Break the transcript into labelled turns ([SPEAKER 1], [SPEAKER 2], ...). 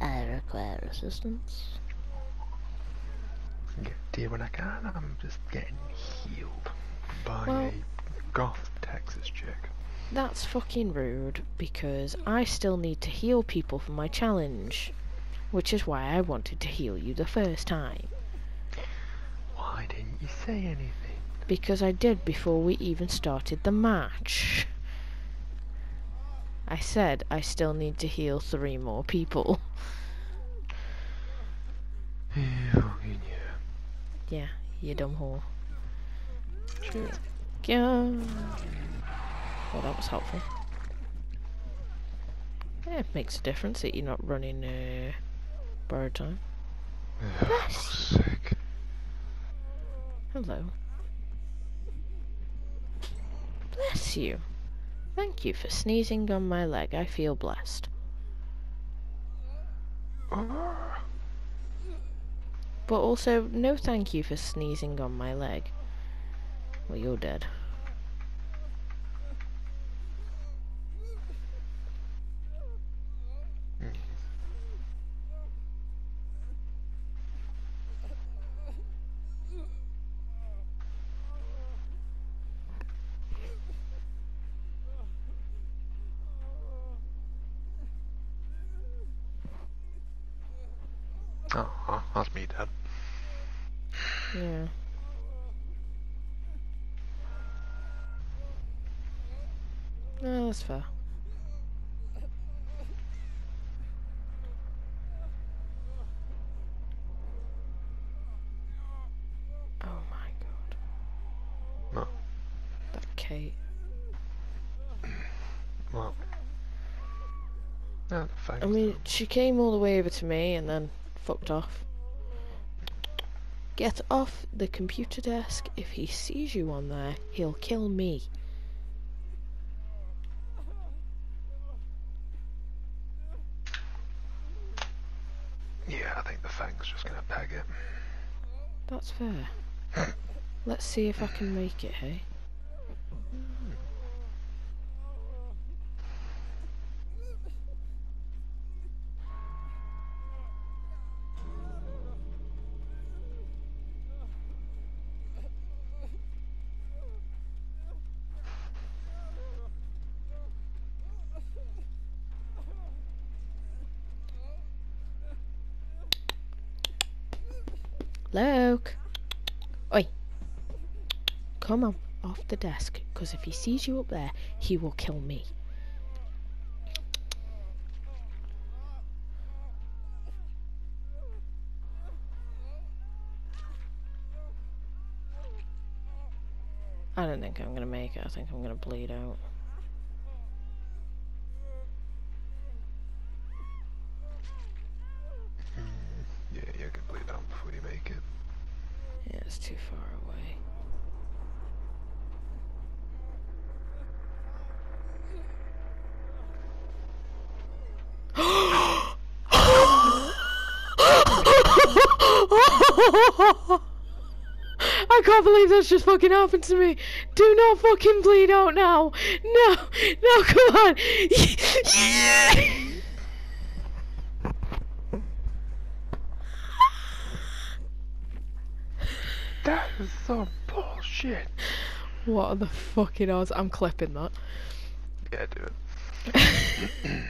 [SPEAKER 1] I
[SPEAKER 2] require assistance. Dear, when I can, I'm just getting healed by
[SPEAKER 1] well,
[SPEAKER 2] a goth Texas chick.
[SPEAKER 1] That's fucking rude because I still need to heal people for my challenge, which is why I wanted to heal you the first time.
[SPEAKER 2] Why didn't you say anything?
[SPEAKER 1] Because I did before we even started the match. I said I still need to heal three more people.
[SPEAKER 2] Yeah.
[SPEAKER 1] You dumb whore. Yeah. Well, that was helpful. Yeah, it makes a difference that you're not running uh, borrowed time. Bless
[SPEAKER 2] sick.
[SPEAKER 1] Hello. Bless you. Thank you for sneezing on my leg. I feel blessed. But also, no thank you for sneezing on my leg. Well, you're dead.
[SPEAKER 2] Oh, that's me, Dad.
[SPEAKER 1] Yeah. No, that's fair. Oh my god.
[SPEAKER 2] No.
[SPEAKER 1] That Kate.
[SPEAKER 2] Well. No, thanks.
[SPEAKER 1] I mean, she came all the way over to me and then fucked off. Get off the computer desk. If he sees you on there, he'll kill me.
[SPEAKER 2] Yeah, I think the fang's just gonna peg it.
[SPEAKER 1] That's fair. Let's see if I can make it, hey? Luke! Oi! Come on, off the desk, because if he sees you up there, he will kill me. I don't think I'm gonna make it. I think I'm gonna bleed out.
[SPEAKER 2] Yeah, you can bleed out before you make it.
[SPEAKER 1] Yeah, it's too far away. I can't believe that's just fucking happened to me. Do not fucking bleed out now. No, no, come on. Yeah.
[SPEAKER 2] That is some bullshit.
[SPEAKER 1] What are the fucking odds? I'm clipping that.
[SPEAKER 2] Yeah, do it.